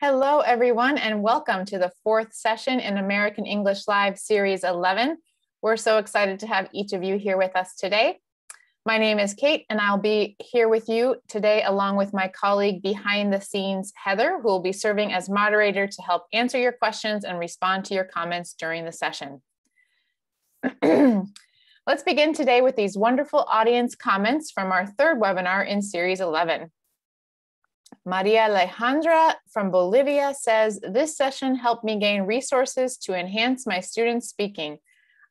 Hello, everyone, and welcome to the fourth session in American English Live Series 11. We're so excited to have each of you here with us today. My name is Kate, and I'll be here with you today along with my colleague behind the scenes, Heather, who will be serving as moderator to help answer your questions and respond to your comments during the session. Let's begin today with these wonderful audience comments from our third webinar in Series 11. Maria Alejandra from Bolivia says, this session helped me gain resources to enhance my students' speaking.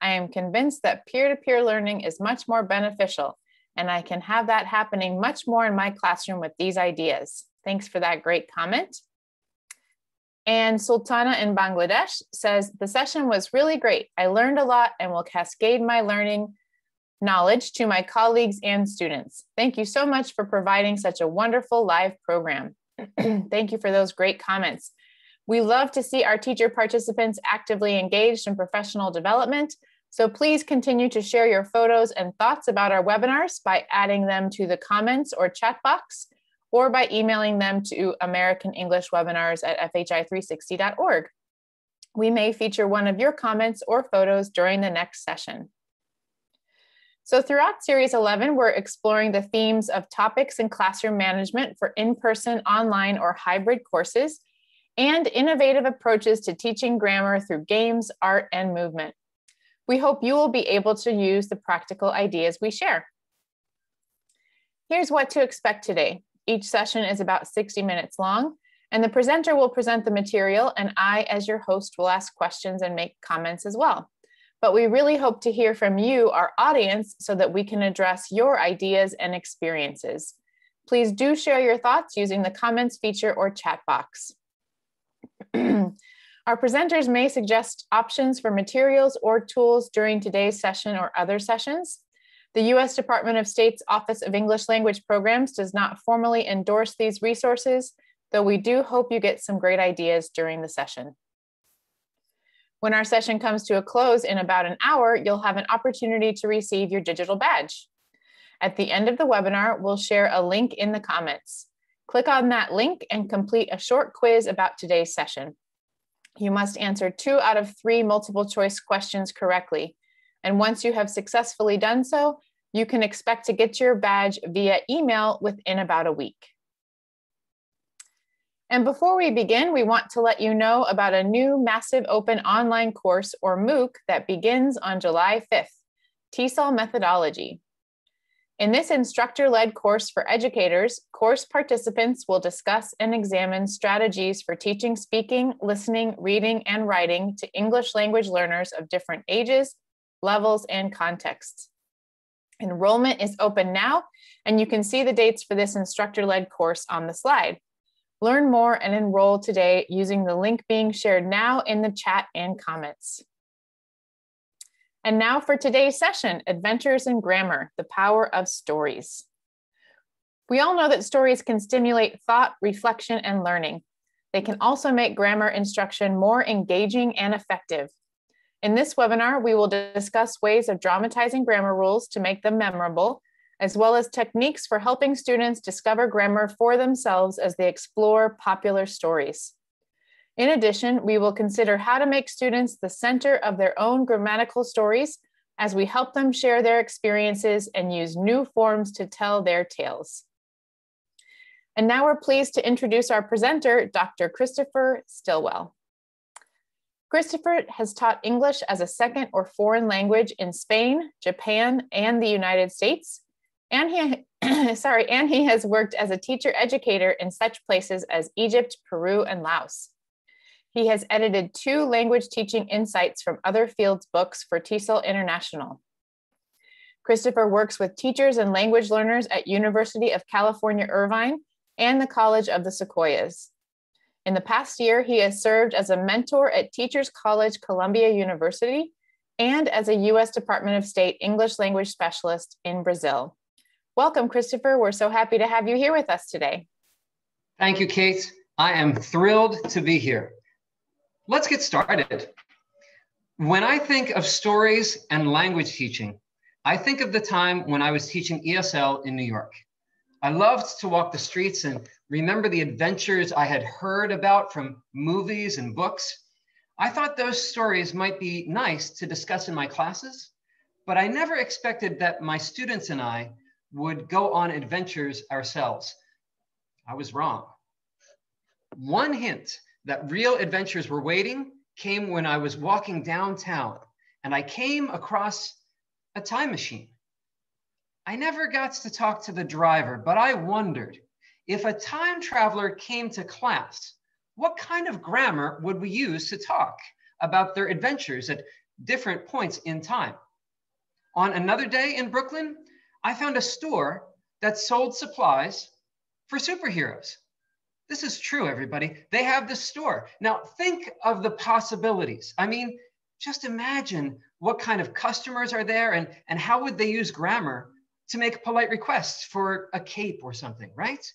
I am convinced that peer-to-peer -peer learning is much more beneficial, and I can have that happening much more in my classroom with these ideas. Thanks for that great comment. And Sultana in Bangladesh says, the session was really great. I learned a lot and will cascade my learning knowledge to my colleagues and students. Thank you so much for providing such a wonderful live program. Thank you for those great comments. We love to see our teacher participants actively engaged in professional development. So please continue to share your photos and thoughts about our webinars by adding them to the comments or chat box or by emailing them to American English Webinars at fhi360.org. We may feature one of your comments or photos during the next session. So throughout Series 11, we're exploring the themes of topics in classroom management for in-person, online, or hybrid courses, and innovative approaches to teaching grammar through games, art, and movement. We hope you will be able to use the practical ideas we share. Here's what to expect today. Each session is about 60 minutes long, and the presenter will present the material, and I, as your host, will ask questions and make comments as well but we really hope to hear from you, our audience, so that we can address your ideas and experiences. Please do share your thoughts using the comments feature or chat box. our presenters may suggest options for materials or tools during today's session or other sessions. The U.S. Department of State's Office of English Language Programs does not formally endorse these resources, though we do hope you get some great ideas during the session. When our session comes to a close in about an hour, you'll have an opportunity to receive your digital badge. At the end of the webinar, we'll share a link in the comments. Click on that link and complete a short quiz about today's session. You must answer two out of three multiple choice questions correctly. And once you have successfully done so, you can expect to get your badge via email within about a week. And before we begin, we want to let you know about a new massive open online course or MOOC that begins on July 5th, TESOL Methodology. In this instructor-led course for educators, course participants will discuss and examine strategies for teaching speaking, listening, reading, and writing to English language learners of different ages, levels, and contexts. Enrollment is open now, and you can see the dates for this instructor-led course on the slide. Learn more and enroll today using the link being shared now in the chat and comments. And now for today's session, Adventures in Grammar, the Power of Stories. We all know that stories can stimulate thought, reflection, and learning. They can also make grammar instruction more engaging and effective. In this webinar, we will discuss ways of dramatizing grammar rules to make them memorable as well as techniques for helping students discover grammar for themselves as they explore popular stories. In addition, we will consider how to make students the center of their own grammatical stories as we help them share their experiences and use new forms to tell their tales. And now we're pleased to introduce our presenter, Dr. Christopher Stillwell. Christopher has taught English as a second or foreign language in Spain, Japan, and the United States, and he, sorry, and he has worked as a teacher educator in such places as Egypt, Peru, and Laos. He has edited two language teaching insights from other fields books for TESOL International. Christopher works with teachers and language learners at University of California, Irvine and the College of the Sequoias. In the past year, he has served as a mentor at Teachers College Columbia University and as a U.S. Department of State English language specialist in Brazil. Welcome, Christopher. We're so happy to have you here with us today. Thank you, Kate. I am thrilled to be here. Let's get started. When I think of stories and language teaching, I think of the time when I was teaching ESL in New York. I loved to walk the streets and remember the adventures I had heard about from movies and books. I thought those stories might be nice to discuss in my classes, but I never expected that my students and I would go on adventures ourselves. I was wrong. One hint that real adventures were waiting came when I was walking downtown and I came across a time machine. I never got to talk to the driver, but I wondered if a time traveler came to class, what kind of grammar would we use to talk about their adventures at different points in time? On another day in Brooklyn, I found a store that sold supplies for superheroes. This is true, everybody. They have this store. Now, think of the possibilities. I mean, just imagine what kind of customers are there and, and how would they use grammar to make polite requests for a cape or something, right?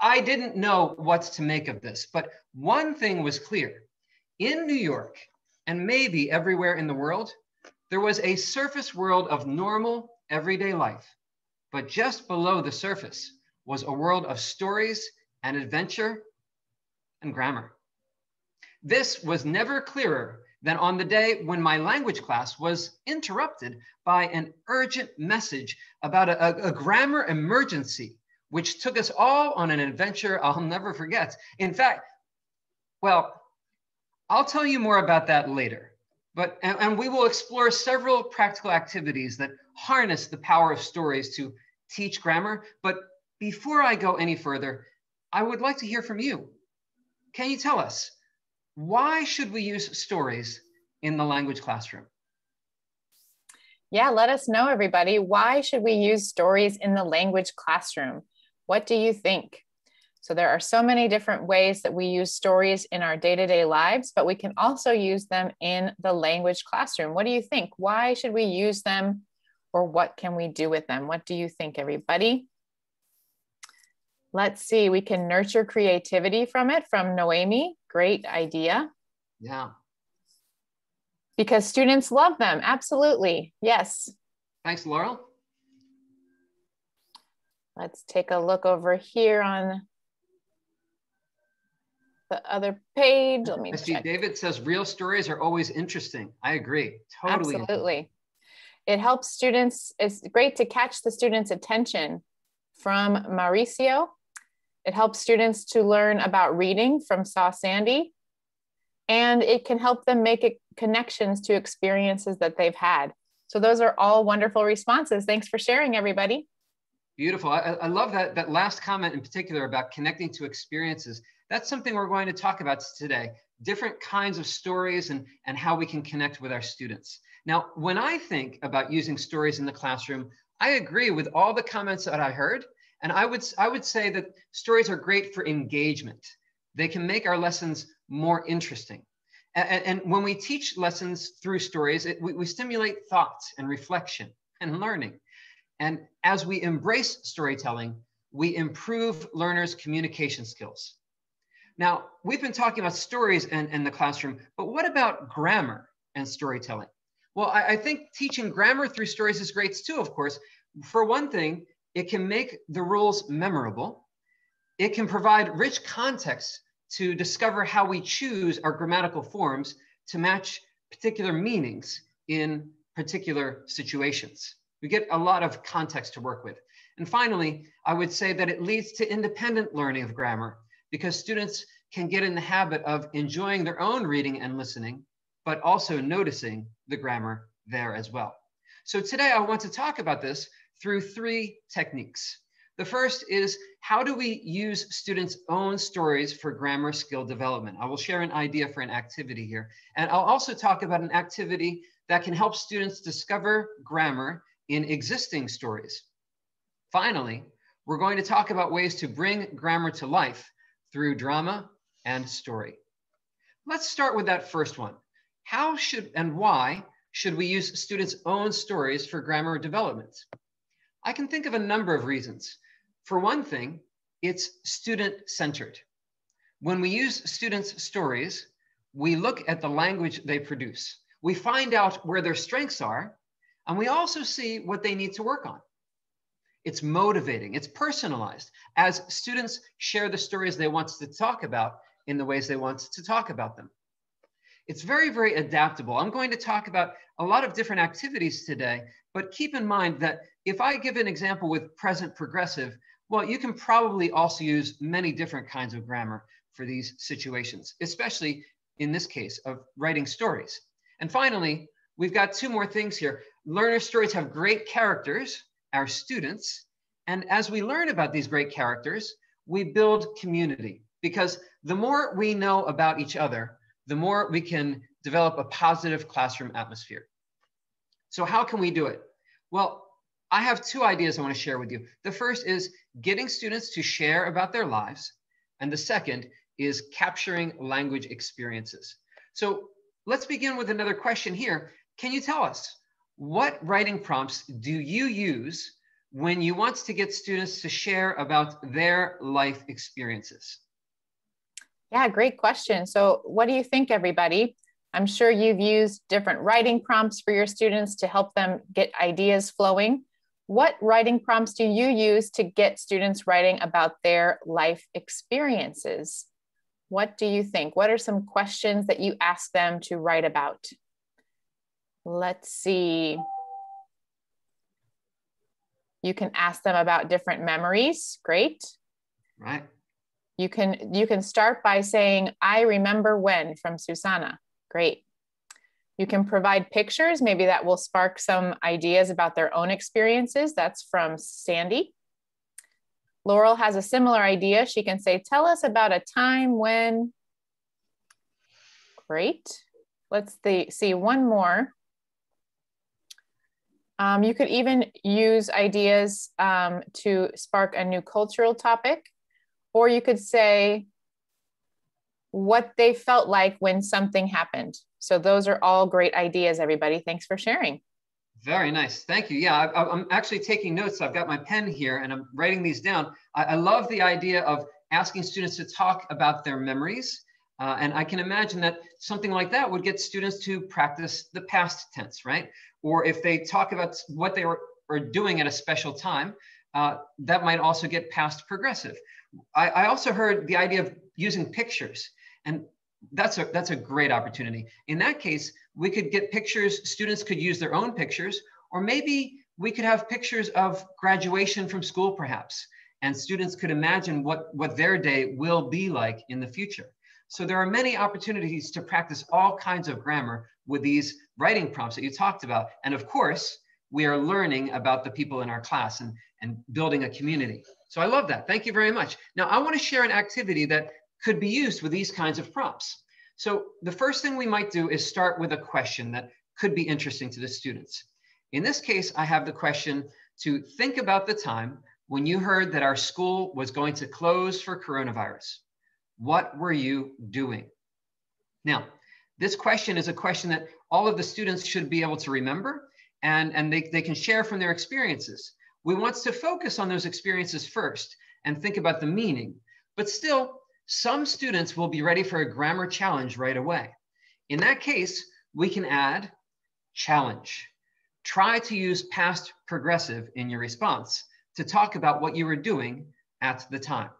I didn't know what to make of this, but one thing was clear. In New York, and maybe everywhere in the world, there was a surface world of normal, everyday life. But just below the surface was a world of stories and adventure and grammar. This was never clearer than on the day when my language class was interrupted by an urgent message about a, a, grammar emergency, which took us all on an adventure I'll never forget. In fact, well, I'll tell you more about that later. But, and, and we will explore several practical activities that harness the power of stories to teach grammar. But before I go any further, I would like to hear from you. Can you tell us why should we use stories in the language classroom? Yeah, let us know, everybody. Why should we use stories in the language classroom? What do you think? So, there are so many different ways that we use stories in our day to day lives, but we can also use them in the language classroom. What do you think? Why should we use them or what can we do with them? What do you think, everybody? Let's see, we can nurture creativity from it from Noemi. Great idea. Yeah. Because students love them. Absolutely. Yes. Thanks, Laurel. Let's take a look over here on the other page. Let me see David says real stories are always interesting. I agree. Totally. Absolutely. It helps students, it's great to catch the students' attention from Mauricio. It helps students to learn about reading from Saw Sandy. And it can help them make connections to experiences that they've had. So those are all wonderful responses. Thanks for sharing, everybody. Beautiful. I, I love that, that last comment in particular about connecting to experiences. That's something we're going to talk about today. Different kinds of stories and, and how we can connect with our students. Now, when I think about using stories in the classroom, I agree with all the comments that I heard. And I would, I would say that stories are great for engagement. They can make our lessons more interesting. And, and when we teach lessons through stories, it, we, we stimulate thoughts and reflection and learning. And as we embrace storytelling, we improve learners' communication skills. Now, we've been talking about stories in, in the classroom, but what about grammar and storytelling? Well, I, I think teaching grammar through stories is great too, of course. For one thing, it can make the rules memorable. It can provide rich context to discover how we choose our grammatical forms to match particular meanings in particular situations. We get a lot of context to work with. And finally, I would say that it leads to independent learning of grammar because students can get in the habit of enjoying their own reading and listening, but also noticing the grammar there as well. So today I want to talk about this through three techniques. The first is how do we use students' own stories for grammar skill development? I will share an idea for an activity here. And I'll also talk about an activity that can help students discover grammar in existing stories. Finally, we're going to talk about ways to bring grammar to life through drama and story. Let's start with that first one. How should and why should we use students' own stories for grammar development? I can think of a number of reasons. For one thing, it's student centered. When we use students' stories, we look at the language they produce. We find out where their strengths are, and we also see what they need to work on. It's motivating, it's personalized as students share the stories they want to talk about in the ways they want to talk about them. It's very, very adaptable. I'm going to talk about a lot of different activities today, but keep in mind that if I give an example with present progressive, well, you can probably also use many different kinds of grammar for these situations, especially in this case of writing stories. And finally, we've got two more things here. Learner stories have great characters, our students. And as we learn about these great characters, we build community because the more we know about each other, the more we can develop a positive classroom atmosphere. So how can we do it? Well, I have two ideas I want to share with you. The first is getting students to share about their lives. And the second is capturing language experiences. So let's begin with another question here. Can you tell us what writing prompts do you use when you want to get students to share about their life experiences? Yeah, great question. So, what do you think, everybody? I'm sure you've used different writing prompts for your students to help them get ideas flowing. What writing prompts do you use to get students writing about their life experiences? What do you think? What are some questions that you ask them to write about? Let's see. You can ask them about different memories. Great. Right. You can you can start by saying, I remember when from Susanna. Great. You can provide pictures. Maybe that will spark some ideas about their own experiences. That's from Sandy. Laurel has a similar idea. She can say, Tell us about a time when. Great. Let's see one more. Um, you could even use ideas um, to spark a new cultural topic, or you could say what they felt like when something happened. So, those are all great ideas, everybody. Thanks for sharing. Very nice. Thank you. Yeah, I, am actually taking notes. I've got my pen here and I'm writing these down. I, I love the idea of asking students to talk about their memories. Uh, and I can imagine that something like that would get students to practice the past tense, right? Or if they talk about what they were, are doing at a special time, uh, that might also get past progressive. I, I also heard the idea of using pictures. And that's a that's a great opportunity. In that case, we could get pictures. Students could use their own pictures, or maybe we could have pictures of graduation from school, perhaps, and students could imagine what what their day will be like in the future. So there are many opportunities to practice all kinds of grammar with these writing prompts that you talked about, and of course, we are learning about the people in our class and and building a community. So I love that. Thank you very much. Now I want to share an activity that could be used with these kinds of prompts. So the first thing we might do is start with a question that could be interesting to the students. In this case, I have the question to think about the time when you heard that our school was going to close for coronavirus. What were you doing? Now, this question is a question that all of the students should be able to remember and, and they, they can share from their experiences. We want to focus on those experiences first and think about the meaning, but still some students will be ready for a grammar challenge right away. In that case, we can add challenge. Try to use past progressive in your response to talk about what you were doing at the time.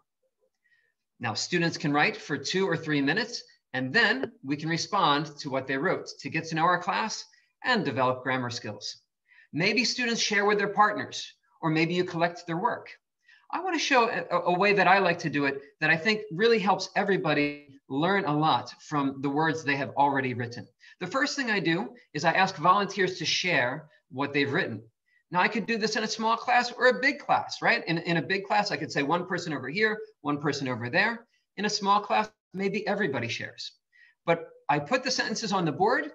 Now, students can write for two or three minutes, and then we can respond to what they wrote to get to know our class and develop grammar skills. Maybe students share with their partners, or maybe you collect their work. I want to show a, a, way that I like to do it that I think really helps everybody learn a lot from the words they have already written. The first thing I do is I ask volunteers to share what they've written. Now, I could do this in a small class or a big class, right? In, in a big class, I could say one person over here, one person over there. In a small class, maybe everybody shares. But I put the sentences on the board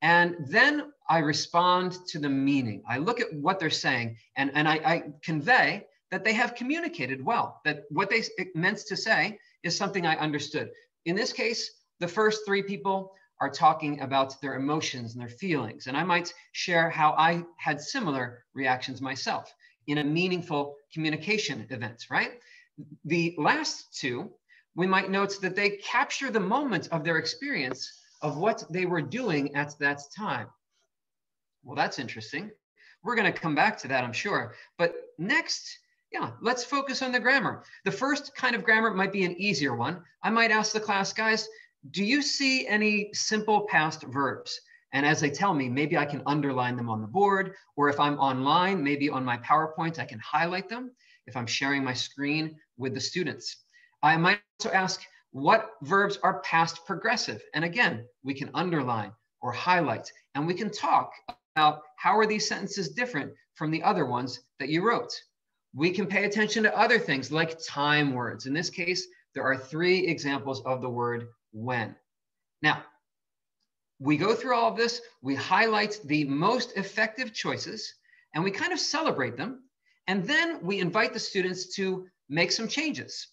and then I respond to the meaning. I look at what they're saying and, and I, I convey that they have communicated well, that what they meant to say is something I understood. In this case, the first three people are talking about their emotions and their feelings. And I might share how I had similar reactions myself in a meaningful communication event, right? The last two, we might note that they capture the moment of their experience of what they were doing at that time. Well, that's interesting. We're going to come back to that, I'm sure. But next, yeah, let's focus on the grammar. The first kind of grammar might be an easier one. I might ask the class, guys, do you see any simple past verbs? And as they tell me, maybe I can underline them on the board, or if I'm online, maybe on my PowerPoint, I can highlight them if I'm sharing my screen with the students. I might also ask, what verbs are past progressive? And again, we can underline or highlight, and we can talk about how are these sentences different from the other ones that you wrote. We can pay attention to other things like time words. In this case, there are three examples of the word when. Now, we go through all of this, we highlight the most effective choices, and we kind of celebrate them. And then we invite the students to make some changes.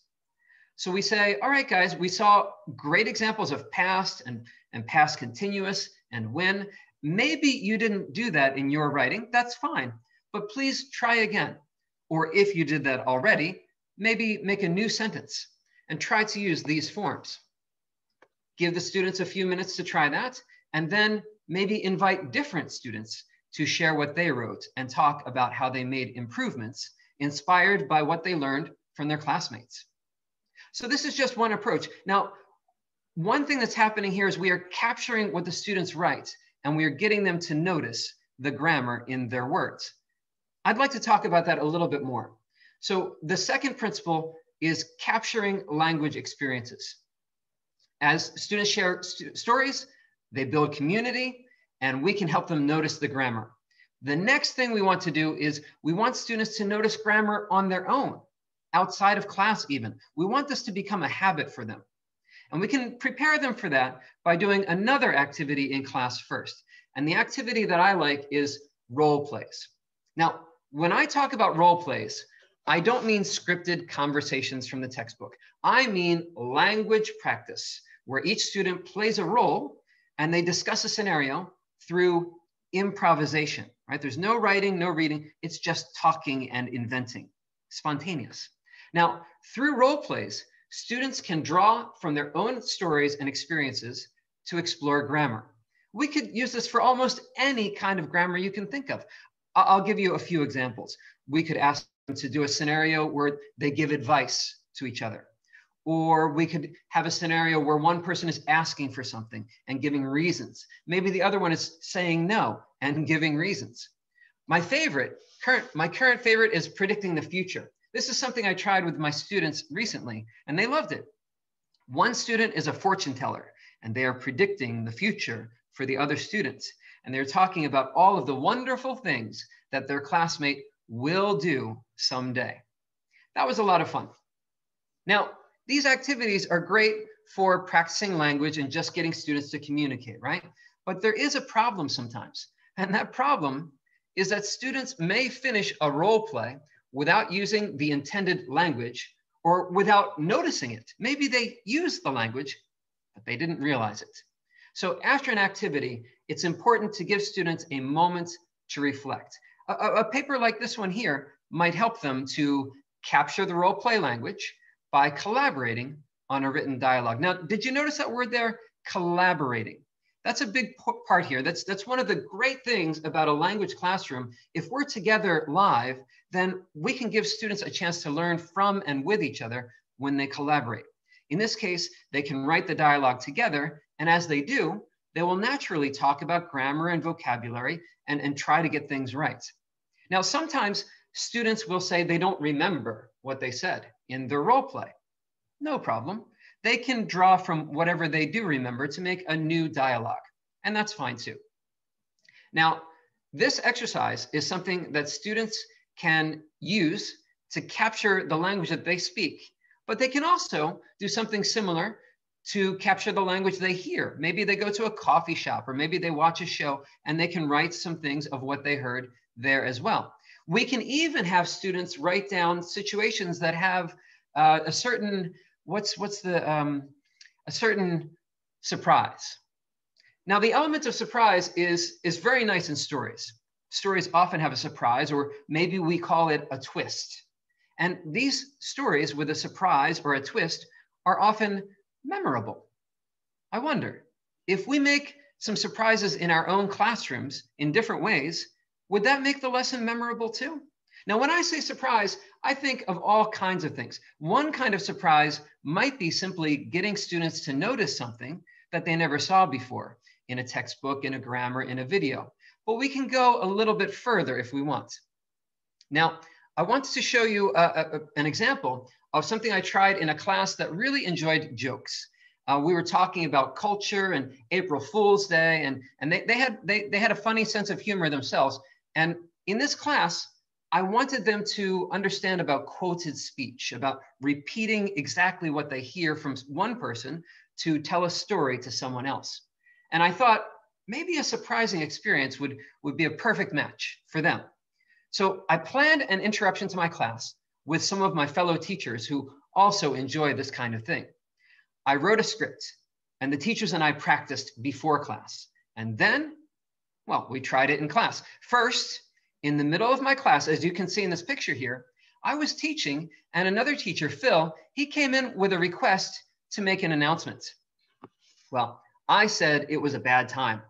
So we say, all right, guys, we saw great examples of past and, and past continuous and when. Maybe you didn't do that in your writing, that's fine, but please try again. Or if you did that already, maybe make a new sentence and try to use these forms. Give the students a few minutes to try that and then maybe invite different students to share what they wrote and talk about how they made improvements inspired by what they learned from their classmates. So this is just one approach. Now, one thing that's happening here is we are capturing what the students write and we are getting them to notice the grammar in their words. I'd like to talk about that a little bit more. So the second principle is capturing language experiences. As students share st stories, they build community, and we can help them notice the grammar. The next thing we want to do is we want students to notice grammar on their own, outside of class even. We want this to become a habit for them. And we can prepare them for that by doing another activity in class first. And the activity that I like is role plays. Now, when I talk about role plays, I don't mean scripted conversations from the textbook. I mean language practice, where each student plays a role and they discuss a scenario through improvisation, right? There's no writing, no reading. It's just talking and inventing, spontaneous. Now, through role plays, students can draw from their own stories and experiences to explore grammar. We could use this for almost any kind of grammar you can think of. I'll give you a few examples. We could ask them to do a scenario where they give advice to each other. Or we could have a scenario where one person is asking for something and giving reasons. Maybe the other one is saying no and giving reasons. My favorite, current, my current favorite is predicting the future. This is something I tried with my students recently and they loved it. One student is a fortune teller and they are predicting the future for the other students. And they're talking about all of the wonderful things that their classmate will do someday. That was a lot of fun. Now, these activities are great for practicing language and just getting students to communicate, right? But there is a problem sometimes. And that problem is that students may finish a role play without using the intended language or without noticing it. Maybe they used the language, but they didn't realize it. So after an activity, it's important to give students a moment to reflect. A, a, paper like this one here might help them to capture the role play language by collaborating on a written dialogue. Now, did you notice that word there? Collaborating. That's a big part here. That's, that's one of the great things about a language classroom. If we're together live, then we can give students a chance to learn from and with each other when they collaborate. In this case, they can write the dialogue together, and as they do, they will naturally talk about grammar and vocabulary and, and try to get things right. Now, sometimes students will say they don't remember what they said in their role play. No problem. They can draw from whatever they do remember to make a new dialogue, and that's fine too. Now, this exercise is something that students can use to capture the language that they speak, but they can also do something similar to capture the language they hear. Maybe they go to a coffee shop or maybe they watch a show and they can write some things of what they heard there as well. We can even have students write down situations that have uh, a certain, what's, what's the, um, a certain surprise. Now the element of surprise is, is very nice in stories. Stories often have a surprise, or maybe we call it a twist. And these stories with a surprise or a twist are often memorable. I wonder if we make some surprises in our own classrooms in different ways, would that make the lesson memorable too? Now, when I say surprise, I think of all kinds of things. One kind of surprise might be simply getting students to notice something that they never saw before in a textbook, in a grammar, in a video. But we can go a little bit further if we want. Now, I wanted to show you a, a, an example of something I tried in a class that really enjoyed jokes. Uh, we were talking about culture and April Fool's Day, and, and they, they, had, they, they had a funny sense of humor themselves. And in this class, I wanted them to understand about quoted speech, about repeating exactly what they hear from one person to tell a story to someone else. And I thought maybe a surprising experience would, would be a perfect match for them. So I planned an interruption to my class with some of my fellow teachers who also enjoy this kind of thing. I wrote a script and the teachers and I practiced before class. And then, well, we tried it in class. First, in the middle of my class, as you can see in this picture here, I was teaching and another teacher, Phil, he came in with a request to make an announcement. Well, I said it was a bad time,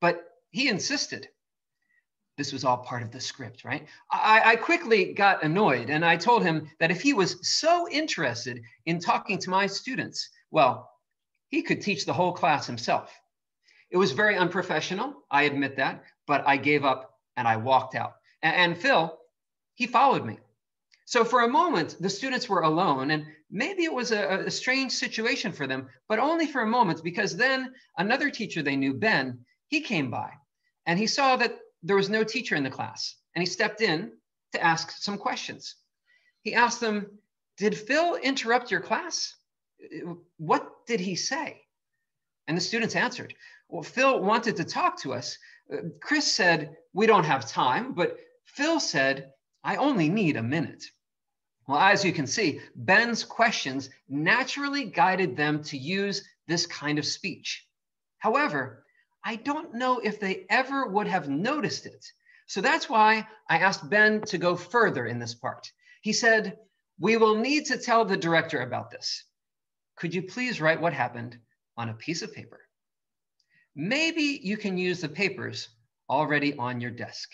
but he insisted. This was all part of the script, right? I, I, quickly got annoyed and I told him that if he was so interested in talking to my students, well, he could teach the whole class himself. It was very unprofessional, I admit that, but I gave up and I walked out. And, and Phil, he followed me. So for a moment, the students were alone, and maybe it was a, a, strange situation for them, but only for a moment, because then another teacher they knew, Ben, he came by and he saw that there was no teacher in the class, and he stepped in to ask some questions. He asked them, Did Phil interrupt your class? What did he say? And the students answered, Well, Phil wanted to talk to us, uh, Chris said, We don't have time, but Phil said, I only need a minute. Well, as you can see, Ben's questions naturally guided them to use this kind of speech. However, I don't know if they ever would have noticed it. So that's why I asked Ben to go further in this part. He said, We will need to tell the director about this. Could you please write what happened on a piece of paper? Maybe you can use the papers already on your desk.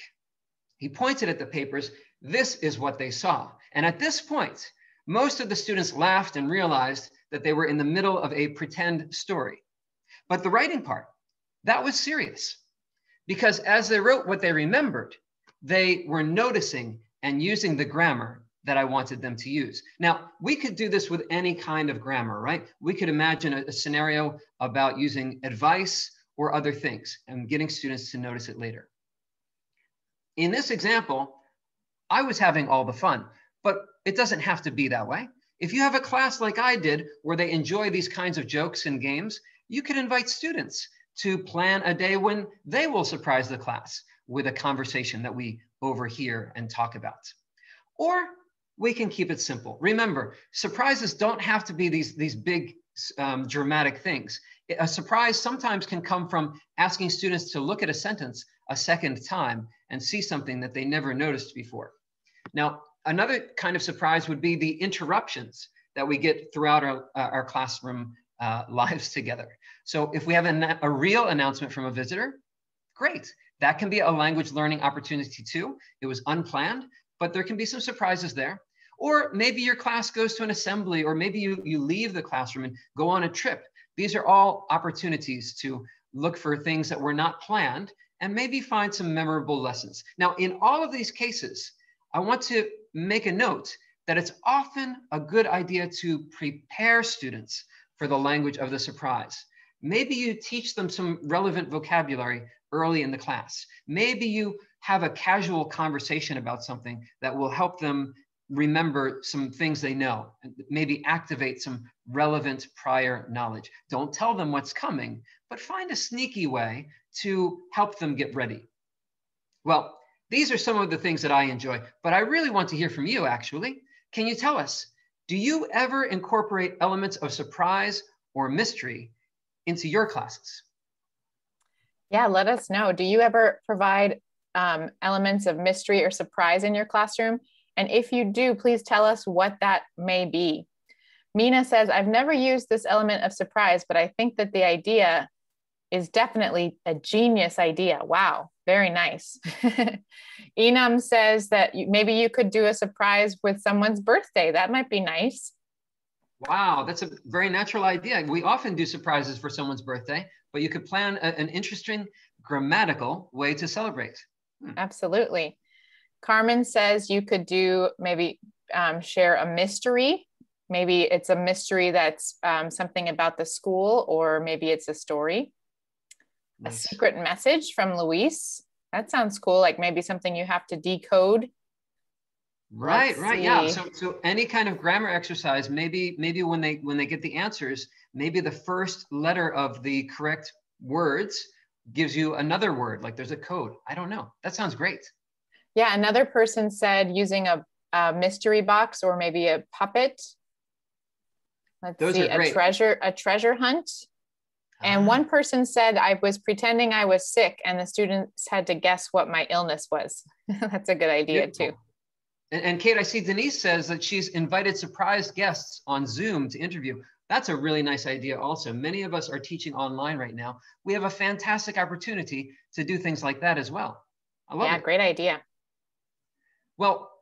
He pointed at the papers. This is what they saw. And at this point, most of the students laughed and realized that they were in the middle of a pretend story. But the writing part, that was serious. Because as they wrote what they remembered, they were noticing and using the grammar that I wanted them to use. Now, we could do this with any kind of grammar, right? We could imagine a, a scenario about using advice or other things and getting students to notice it later. In this example, I was having all the fun, but it doesn't have to be that way. If you have a class like I did where they enjoy these kinds of jokes and games, you could invite students to plan a day when they will surprise the class with a conversation that we overhear and talk about. Or we can keep it simple. Remember, surprises don't have to be these, these big um, dramatic things. A surprise sometimes can come from asking students to look at a sentence a second time and see something that they never noticed before. Now, another kind of surprise would be the interruptions that we get throughout our, uh, our classroom uh, lives together. So if we have a, a real announcement from a visitor, great. That can be a language learning opportunity too. It was unplanned, but there can be some surprises there. Or maybe your class goes to an assembly, or maybe you, you leave the classroom and go on a trip. These are all opportunities to look for things that were not planned and maybe find some memorable lessons. Now, in all of these cases, I want to make a note that it's often a good idea to prepare students for the language of the surprise. Maybe you teach them some relevant vocabulary early in the class. Maybe you have a casual conversation about something that will help them remember some things they know, and maybe activate some relevant prior knowledge. Don't tell them what's coming, but find a sneaky way to help them get ready. Well, these are some of the things that I enjoy, but I really want to hear from you actually. Can you tell us, do you ever incorporate elements of surprise or mystery into your classes? Yeah, let us know. Do you ever provide um, elements of mystery or surprise in your classroom? And if you do, please tell us what that may be. Mina says, I've never used this element of surprise, but I think that the idea is definitely a genius idea. Wow, very nice. Enam says that maybe you could do a surprise with someone's birthday. That might be nice. Wow, that's a very natural idea. We often do surprises for someone's birthday, but you could plan a, an interesting grammatical way to celebrate. Hmm. Absolutely. Carmen says you could do maybe um, share a mystery. Maybe it's a mystery that's um, something about the school, or maybe it's a story. Nice. A secret message from Luis. That sounds cool. Like maybe something you have to decode. Right, Let's right, see. yeah. So, so any kind of grammar exercise, maybe, maybe when they when they get the answers, maybe the first letter of the correct words gives you another word. Like there's a code. I don't know. That sounds great. Yeah, another person said using a, a mystery box or maybe a puppet. Let's Those see, a treasure, a treasure hunt. And uh, one person said I was pretending I was sick, and the students had to guess what my illness was. That's a good idea beautiful. too. And, and Kate, I see Denise says that she's invited surprise guests on Zoom to interview. That's a really nice idea, also. Many of us are teaching online right now. We have a fantastic opportunity to do things like that as well. I love yeah, it. great idea. Well,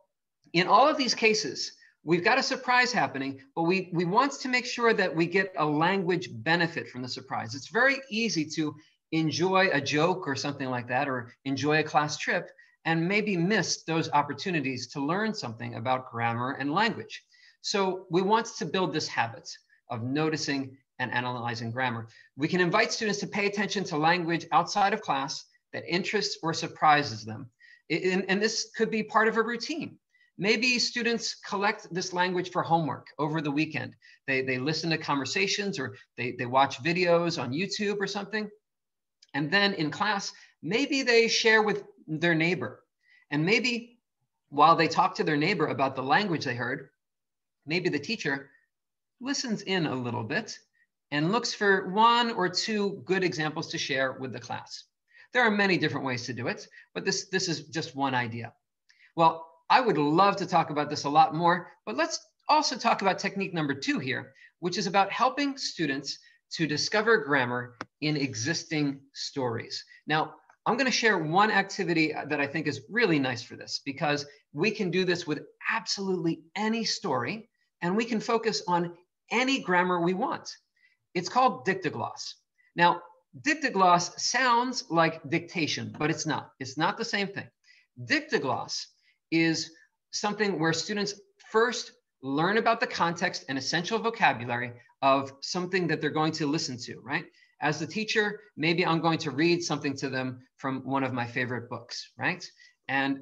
in all of these cases, we've got a surprise happening, but we, we want to make sure that we get a language benefit from the surprise. It's very easy to enjoy a joke or something like that, or enjoy a class trip, and maybe miss those opportunities to learn something about grammar and language. So we want to build this habit of noticing and analyzing grammar. We can invite students to pay attention to language outside of class that interests or surprises them and, and this could be part of a routine. Maybe students collect this language for homework over the weekend. They, they listen to conversations or they, they watch videos on YouTube or something. And then in class, maybe they share with their neighbor. And maybe while they talk to their neighbor about the language they heard, maybe the teacher listens in a little bit and looks for one or two good examples to share with the class. There are many different ways to do it, but this, this is just one idea. Well, I would love to talk about this a lot more, but let's also talk about technique number two here, which is about helping students to discover grammar in existing stories. Now, I'm going to share one activity that I think is really nice for this because we can do this with absolutely any story and we can focus on any grammar we want. It's called Dictogloss. Now, Dictogloss sounds like dictation, but it's not. It's not the same thing. Dictogloss is something where students first learn about the context and essential vocabulary of something that they're going to listen to, right? As the teacher, maybe I'm going to read something to them from one of my favorite books, right? And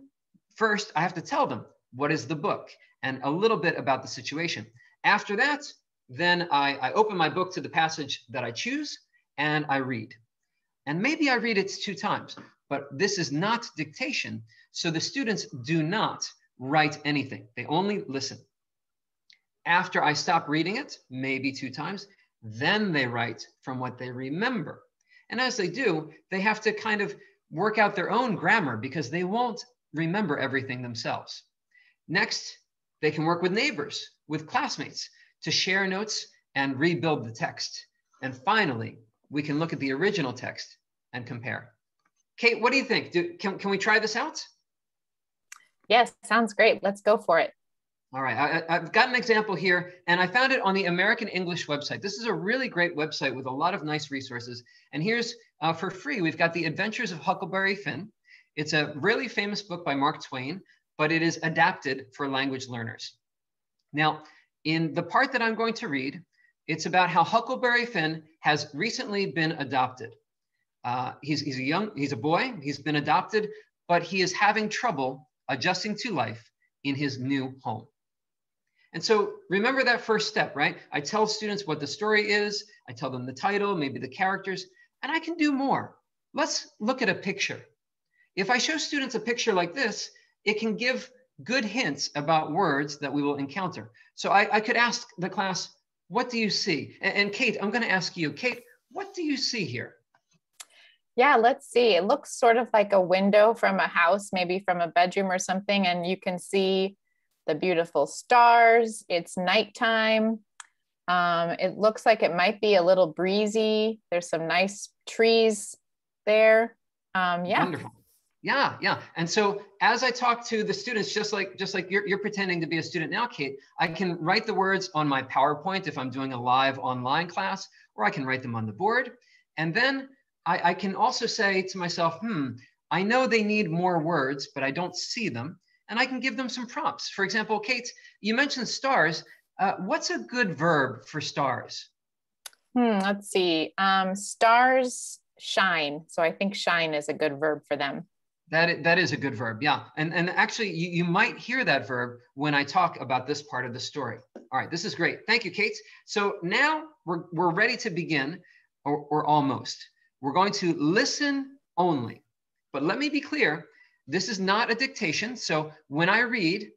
first, I have to tell them what is the book and a little bit about the situation. After that, then I, I open my book to the passage that I choose and I read. And maybe I read it two times, but this is not dictation. So the students do not write anything, they only listen. After I stop reading it, maybe two times, then they write from what they remember. And as they do, they have to kind of work out their own grammar because they won't remember everything themselves. Next, they can work with neighbors, with classmates to share notes and rebuild the text. And finally, we can look at the original text and compare. Kate, what do you think? Do, can, can we try this out? Yes, sounds great. Let's go for it. All right, I, have got an example here, and I found it on the American English website. This is a really great website with a lot of nice resources. And here's uh, for free, we've got The Adventures of Huckleberry Finn. It's a really famous book by Mark Twain, but it is adapted for language learners. Now, in the part that I'm going to read, it's about how Huckleberry Finn has recently been adopted. Uh, he's, he's a young, he's a boy, he's been adopted, but he is having trouble adjusting to life in his new home. And so remember that first step, right? I tell students what the story is, I tell them the title, maybe the characters, and I can do more. Let's look at a picture. If I show students a picture like this, it can give good hints about words that we will encounter. So I, I could ask the class, what do you see? And, and Kate, I'm going to ask you, Kate, what do you see here? Yeah, let's see. It looks sort of like a window from a house, maybe from a bedroom or something, and you can see the beautiful stars. It's nighttime. Um, it looks like it might be a little breezy. There's some nice trees there. Um, yeah. Wonderful. Yeah, yeah. And so as I talk to the students, just like just like you're, you're pretending to be a student now, Kate, I can write the words on my PowerPoint if I'm doing a live online class, or I can write them on the board. And then I, I can also say to myself, hmm, I know they need more words, but I don't see them. And I can give them some prompts. For example, Kate, you mentioned stars. Uh, what's a good verb for stars? Hmm, let's see. Um, stars shine. So I think shine is a good verb for them. That, that is a good verb, yeah. And, and actually, you, you might hear that verb when I talk about this part of the story. All right, this is great. Thank you, Kate. So now we're, we're ready to begin, or, or almost. We're going to listen only. But let me be clear, this is not a dictation. So when I read,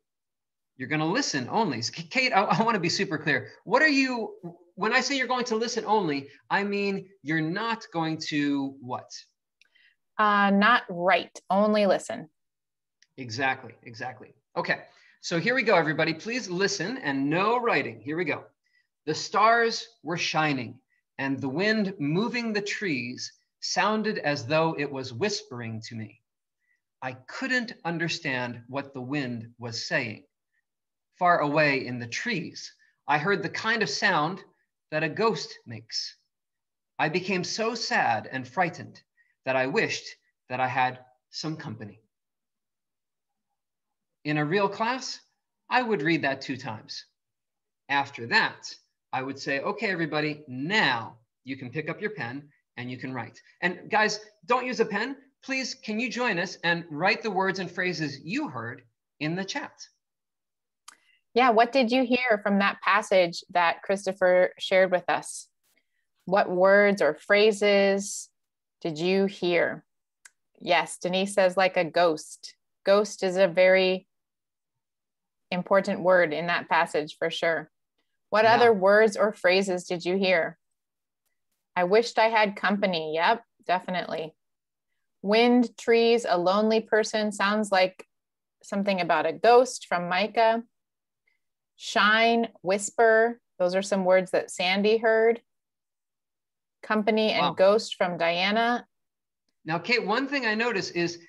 you're going to listen only. Kate, I, I want to be super clear. What are you, when I say you're going to listen only, I mean you're not going to what? Uh, not write, only listen. Exactly, exactly. Okay, so here we go, everybody. Please listen and no writing. Here we go. The stars were shining, and the wind moving the trees sounded as though it was whispering to me. I couldn't understand what the wind was saying. Far away in the trees, I heard the kind of sound that a ghost makes. I became so sad and frightened that I wished that I had some company. In a real class, I would read that two times. After that, I would say, okay, everybody, now you can pick up your pen and you can write. And guys, don't use a pen. Please, can you join us and write the words and phrases you heard in the chat? Yeah, what did you hear from that passage that Christopher shared with us? What words or phrases did you hear? Yes, Denise says like a ghost. Ghost is a very important word in that passage for sure. What yeah. other words or phrases did you hear? I wished I had company. Yep, definitely. Wind, trees, a lonely person sounds like something about a ghost from Micah. Shine, whisper, those are some words that Sandy heard. Company and wow. ghost from Diana. Now, Kate, one thing I notice is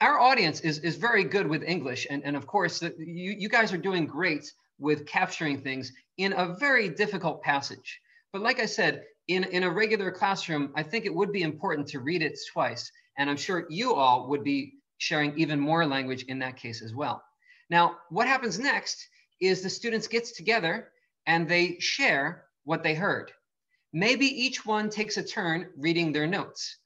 our audience is, is very good with English. And, and of course, the, you, you guys are doing great with capturing things in a very difficult passage. But like I said, in, in a regular classroom, I think it would be important to read it twice. And I'm sure you all would be sharing even more language in that case as well. Now, what happens next is the students gets together and they share what they heard. Maybe each one takes a turn reading their notes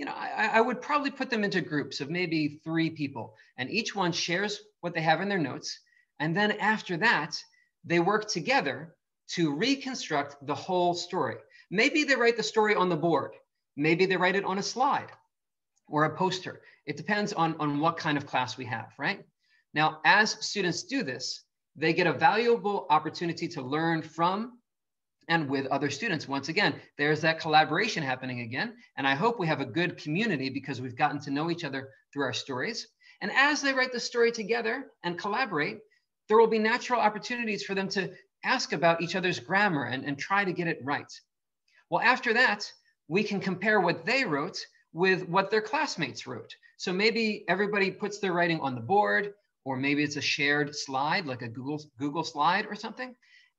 you know, I, I, would probably put them into groups of maybe three people, and each one shares what they have in their notes. And then after that, they work together to reconstruct the whole story. Maybe they write the story on the board, maybe they write it on a slide or a poster. It depends on, on what kind of class we have, right? Now, as students do this, they get a valuable opportunity to learn from and with other students. Once again, there's that collaboration happening again. And I hope we have a good community because we've gotten to know each other through our stories. And as they write the story together and collaborate, there will be natural opportunities for them to ask about each other's grammar and, and try to get it right. Well, after that, we can compare what they wrote with what their classmates wrote. So maybe everybody puts their writing on the board, or maybe it's a shared slide, like a Google, Google slide or something.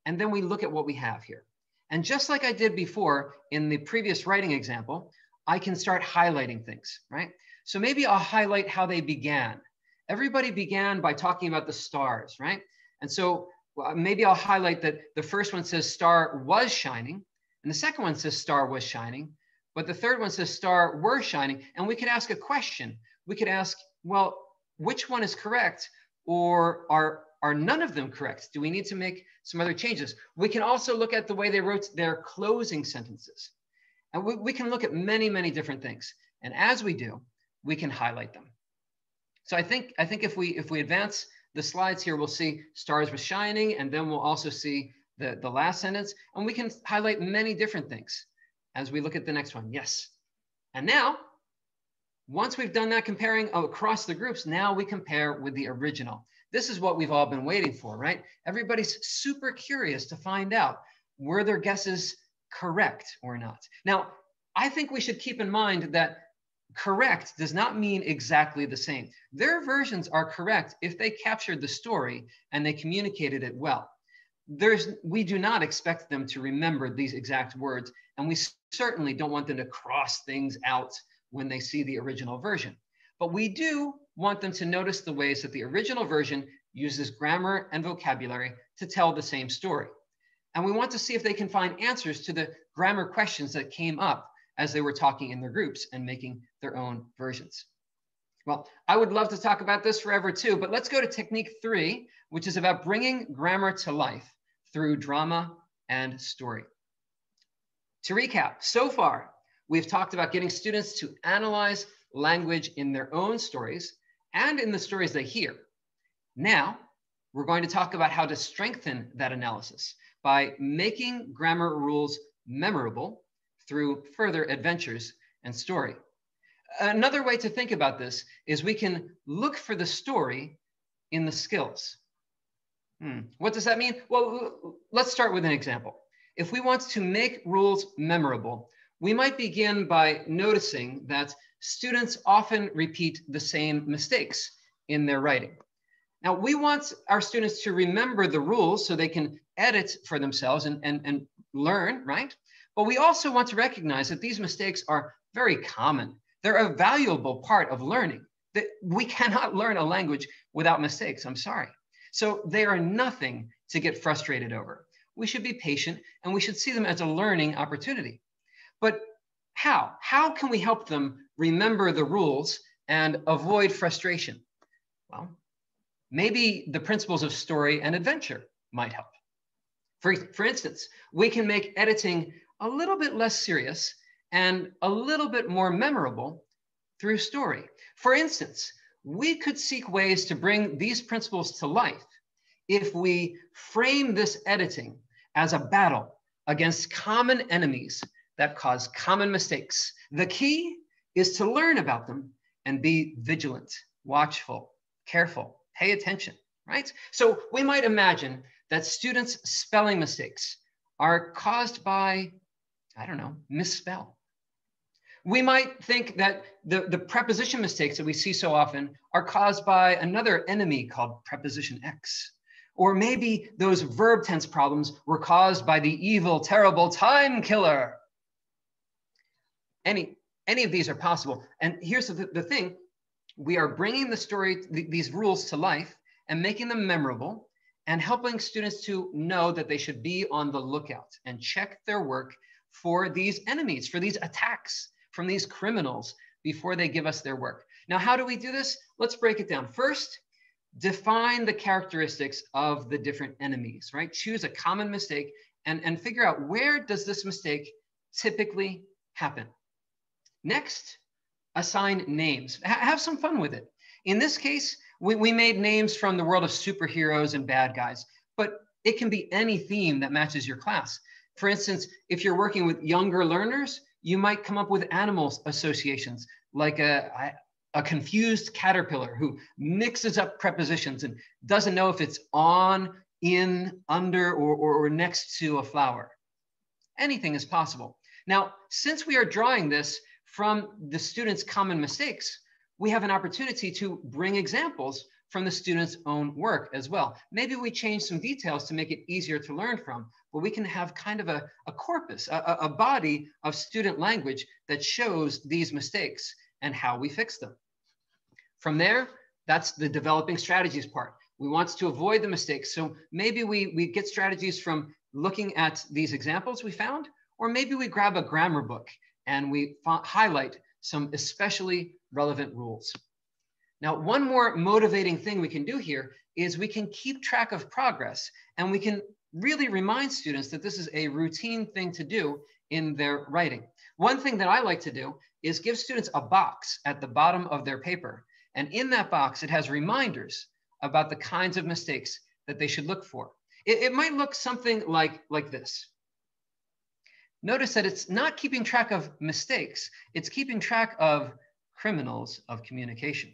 And then we look at what we have here. And just like I did before in the previous writing example, I can start highlighting things, right? So maybe I'll highlight how they began. Everybody began by talking about the stars, right? And so maybe I'll highlight that the first one says star was shining, and the second one says star was shining, but the third one says star were shining. And we could ask a question. We could ask, well, which one is correct? Or are are none of them correct? Do we need to make some other changes? We can also look at the way they wrote their closing sentences. And we, we can look at many, many different things. And as we do, we can highlight them. So I think, I think if we if we advance the slides here, we'll see stars were shining, and then we'll also see the, the last sentence, and we can highlight many different things as we look at the next one. Yes. And now, once we've done that comparing across the groups, now we compare with the original. This is what we've all been waiting for, right? Everybody's super curious to find out were their guesses correct or not? Now, I think we should keep in mind that correct does not mean exactly the same. Their versions are correct if they captured the story and they communicated it well. There's, we do not expect them to remember these exact words, and we certainly don't want them to cross things out when they see the original version. But we do want them to notice the ways that the original version uses grammar and vocabulary to tell the same story. And we want to see if they can find answers to the grammar questions that came up as they were talking in their groups and making their own versions. Well, I would love to talk about this forever too, but let's go to technique three, which is about bringing grammar to life through drama and story. To recap, so far, we've talked about getting students to analyze language in their own stories and in the stories they hear. Now, we're going to talk about how to strengthen that analysis by making grammar rules memorable through further adventures and story. Another way to think about this is we can look for the story in the skills. Hmm. What does that mean? Well, let's start with an example. If we want to make rules memorable, we might begin by noticing that students often repeat the same mistakes in their writing. Now, we want our students to remember the rules so they can edit for themselves and, and, and learn, right? But we also want to recognize that these mistakes are very common. They're a valuable part of learning. That we cannot learn a language without mistakes. I'm sorry. So they are nothing to get frustrated over. We should be patient and we should see them as a learning opportunity. But how? How can we help them remember the rules and avoid frustration? Well, maybe the principles of story and adventure might help. For, for instance, we can make editing a little bit less serious and a little bit more memorable through story. For instance, we could seek ways to bring these principles to life if we frame this editing as a battle against common enemies that cause common mistakes. The key is to learn about them and be vigilant, watchful, careful, pay attention, right? So we might imagine that students' spelling mistakes are caused by I don't know, misspell. We might think that the, the preposition mistakes that we see so often are caused by another enemy called preposition X. Or maybe those verb tense problems were caused by the evil, terrible time killer. Any, any of these are possible. And here's the, the thing we are bringing the story, th these rules to life and making them memorable and helping students to know that they should be on the lookout and check their work for these enemies, for these attacks from these criminals before they give us their work. Now, how do we do this? Let's break it down. First, define the characteristics of the different enemies, right? Choose a common mistake and, and figure out where does this mistake typically happen. Next, assign names. H have some fun with it. In this case, we, we made names from the world of superheroes and bad guys, but it can be any theme that matches your class. For instance, if you're working with younger learners, you might come up with animals associations like a, a confused caterpillar who mixes up prepositions and doesn't know if it's on, in, under, or, or, or next to a flower. Anything is possible. Now, since we are drawing this from the students' common mistakes, we have an opportunity to bring examples from the student's own work as well. Maybe we change some details to make it easier to learn from, but we can have kind of a, a corpus, a, a body of student language that shows these mistakes and how we fix them. From there, that's the developing strategies part. We want to avoid the mistakes. So maybe we, we get strategies from looking at these examples we found, or maybe we grab a grammar book and we highlight some especially relevant rules. Now, one more motivating thing we can do here is we can keep track of progress and we can really remind students that this is a routine thing to do in their writing. One thing that I like to do is give students a box at the bottom of their paper. And in that box, it has reminders about the kinds of mistakes that they should look for. It, it might look something like, like this. Notice that it's not keeping track of mistakes, it's keeping track of criminals of communication.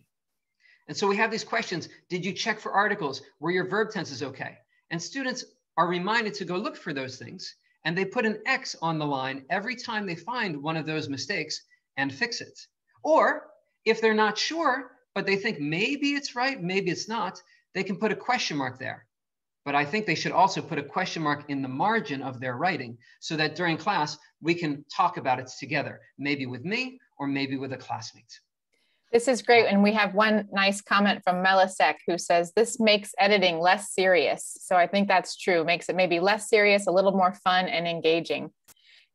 And so we have these questions. Did you check for articles? Were your verb tenses okay? And students are reminded to go look for those things. and they put an X on the line every time they find one of those mistakes and fix it. Or if they're not sure, but they think maybe it's right, maybe it's not, they can put a question mark there. But I think they should also put a question mark in the margin of their writing so that during class, we can talk about it together, maybe with me or maybe with a classmate. This is great. And we have one nice comment from Melisek who says, This makes editing less serious. So I think that's true, makes it maybe less serious, a little more fun and engaging.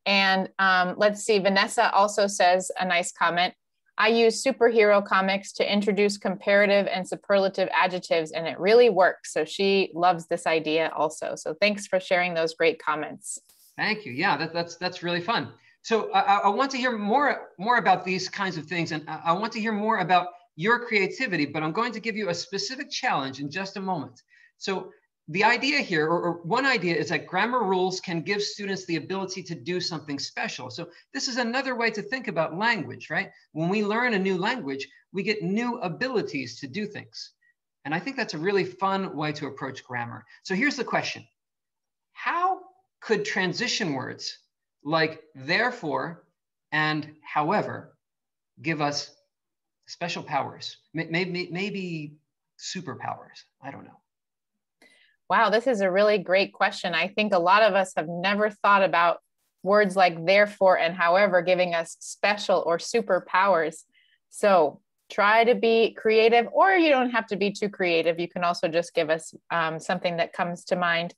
And um, let's see, Vanessa also says a nice comment. I use superhero comics to introduce comparative and superlative adjectives, and it really works. So she loves this idea also. So thanks for sharing those great comments. Thank you. Yeah, that, that's that's really fun. So I, I, want to hear more more about these kinds of things, and I want to hear more about your creativity. But I'm going to give you a specific challenge in just a moment. So the idea here, or, or, one idea, is that grammar rules can give students the ability to do something special. So this is another way to think about language, right? When we learn a new language, we get new abilities to do things. And I think that's a really fun way to approach grammar. So here's the question. How could transition words like therefore and however give us special powers, maybe, maybe superpowers? I don't know. Wow, this is a really great question. I think a lot of us have never thought about words like therefore and however giving us special or superpowers. So try to be creative, or you don't have to be too creative. You can also just give us um, something that comes to mind.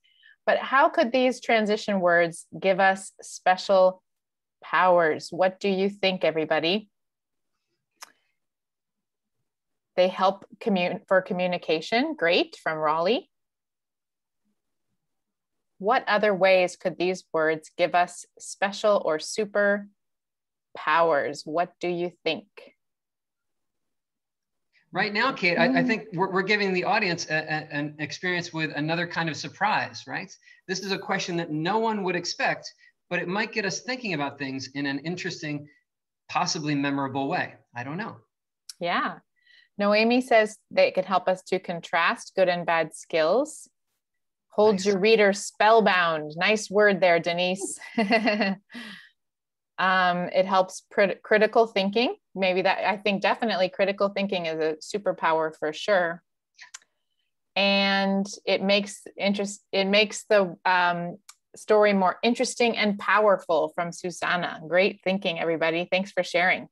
But how could these transition words give us special powers? What do you think, everybody? They help commun- for communication. Great, from Raleigh. What other ways could these words give us special or super powers? What do you think? Right now, Kate, I, I mm. think we're, we're, giving the audience a, a, an experience with another kind of surprise, right? This is a question that no one would expect, but it might get us thinking about things in an interesting, possibly memorable way. I don't know. Yeah. Noemi says that it could help us to contrast good and bad skills holds nice. your reader spellbound. Nice word there, Denise. um, it helps pr- critical thinking. Maybe that I think definitely critical thinking is a superpower for sure. And it makes interest. It makes the um, story more interesting and powerful. From Susanna. Great thinking, everybody. Thanks for sharing.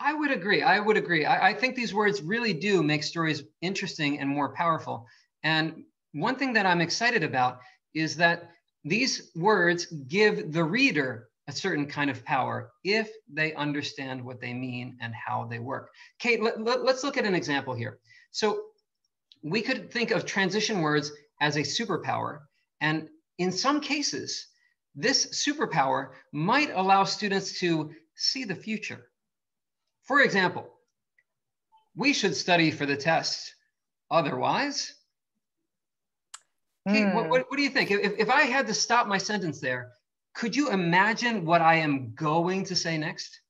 I would agree. I would agree. I, I think these words really do make stories interesting and more powerful. And one thing that I'm excited about is that these words give the reader a certain kind of power if they understand what they mean and how they work. Kate, let, let, let's look at an example here. So we could think of transition words as a superpower. And in some cases, this superpower might allow students to see the future. For example, we should study for the test. Otherwise, Kate, what, hmm. what, what, do you think? If, if I had to stop my sentence there, could you imagine what I am going to say next?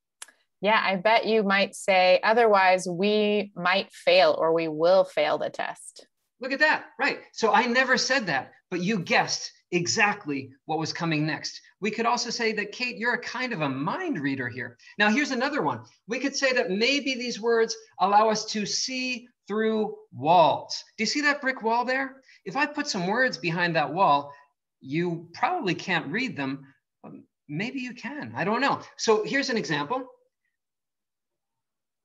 Yeah, I bet you might say, otherwise, we might fail or we will fail the test. Look at that. Right. So I never said that, but you guessed exactly what was coming next. We could also say that, Kate, you're a kind of a mind reader here. Now, here's another one. We could say that maybe these words allow us to see through walls. Do you see that brick wall there? If I put some words behind that wall, you probably can't read them. Maybe you can. I don't know. So here's an example.